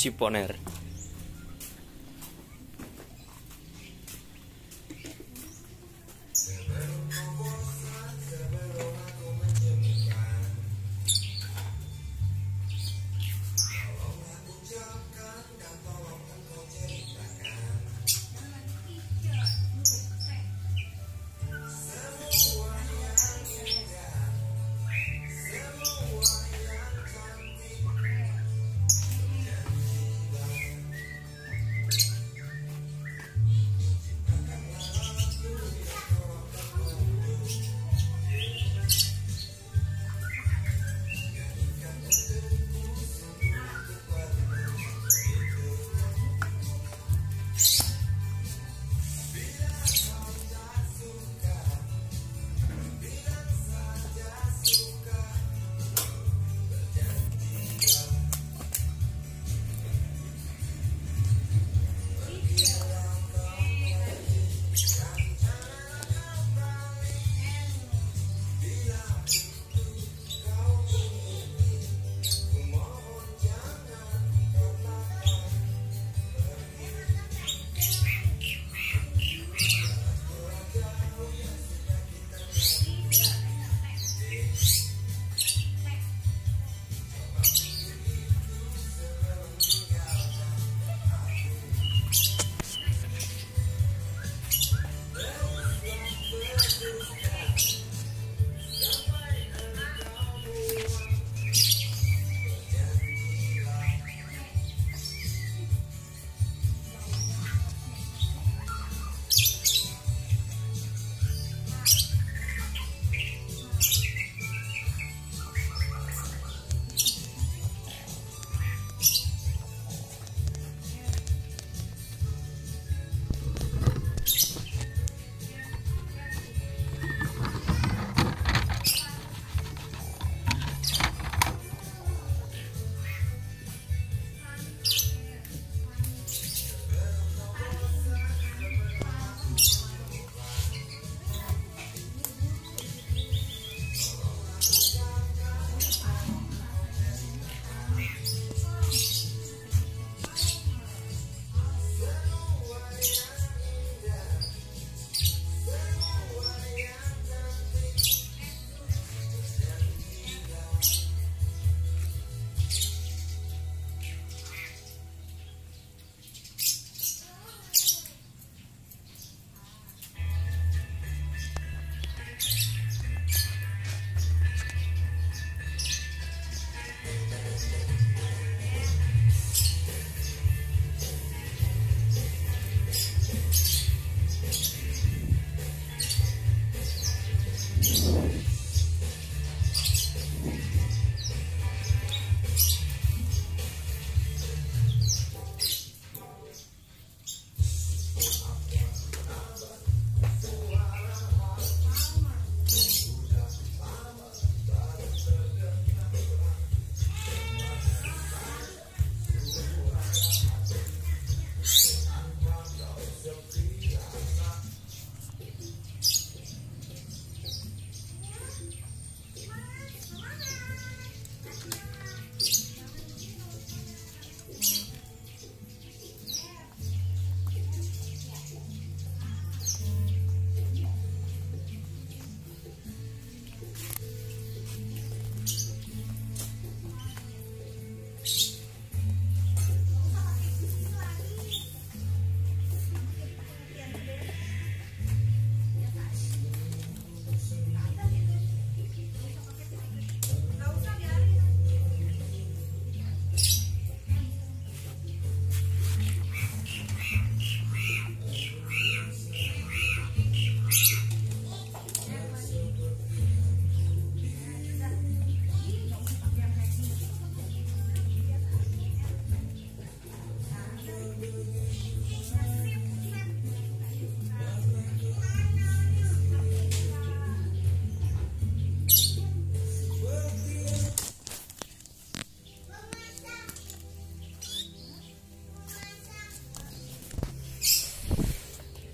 Shiponer.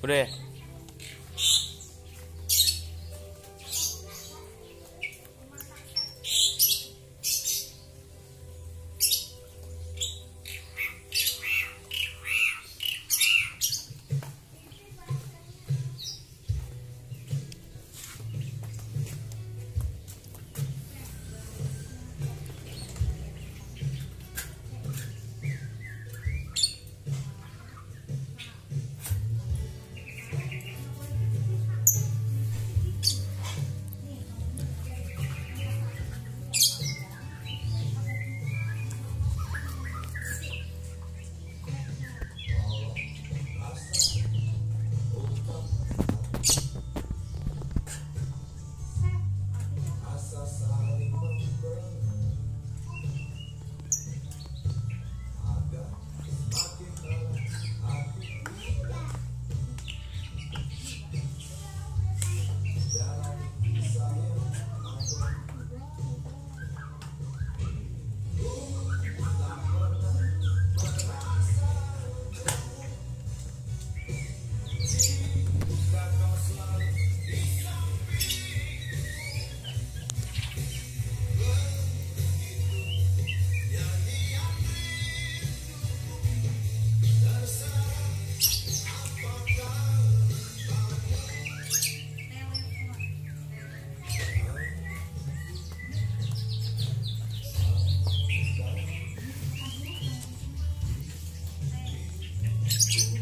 Buraya. que